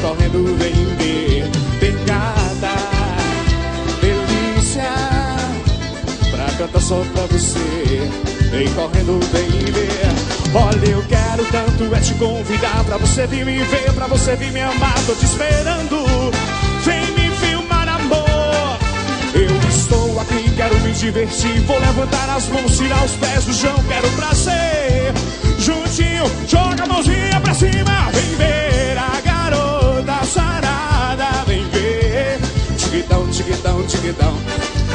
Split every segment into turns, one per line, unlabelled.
correndo, vem ver. Tem cada delícia pra cantar só pra você. Vem correndo, vem ver. Olha, eu quero tanto é te convidar pra você vir me ver, pra você vir me amar. Tô te esperando. Vem me filmar, amor. Eu estou aqui, quero me divertir. Vou levantar as mãos, tirar os pés do chão. Quero tiquitão.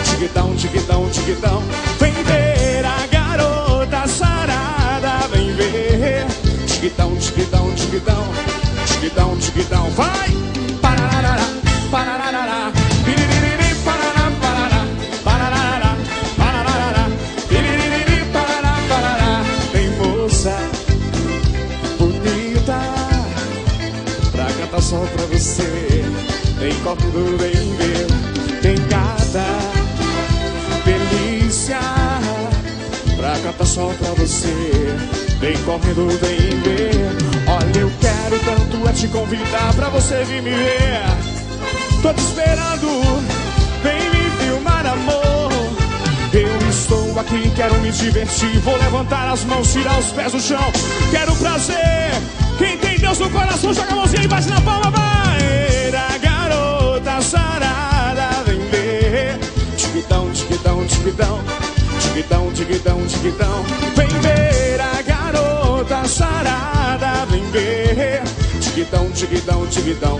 Tiquitão, tiquitão, tiquitão. Vem ver a garota sarada. Vem ver. Tiquitão, tiquitão, tiquitão. Tiquitão, tiquitão. Vai! Parararara, parararara. Piririri, parará, parararara. Piririri, parará. Tem moça bonita pra cantar só pra você. Vem correndo, vem ver. Tem cada cantar só pra você. Vem correndo, vem ver. Olha, eu quero tanto é te convidar pra você vir me ver. Tô te esperando, vem me filmar, amor. Eu estou aqui, quero me divertir. Vou levantar as mãos, tirar os pés do chão. Quero prazer. Quem tem Deus no coração, joga a mãozinha embaixo na palma, vai. A garota sarada, vem ver. Tiquitão, tiquitão, tiquitão. Tiquitão, tiquitão, tiquitão. Vem ver a garota sarada, vem ver. Tiquitão, tiquitão, tiquitão.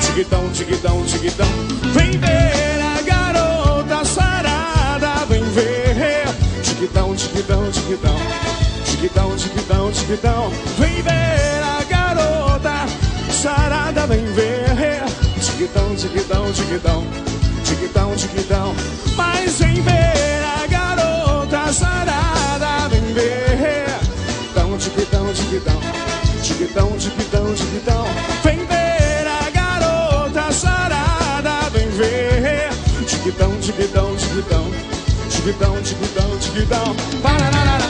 Tiquitão, tiquitão, tiquitão. Vem ver a garota sarada, vem ver. Tiquitão, tiquitão, tiquitão. Tiquitão, tiquitão, tiquitão. Vem ver a garota sarada, vem ver. Tiquitão, tiquitão, tiquitão. Tiquitão, tiquitão. Mas vem ver Tiquitão, tiquitão, tiquitão. Vem ver a garota sarada, vem ver. Tiquitão, tiquitão, tiquitão. Tiquitão, tiquitão, tiquitão. Parararara,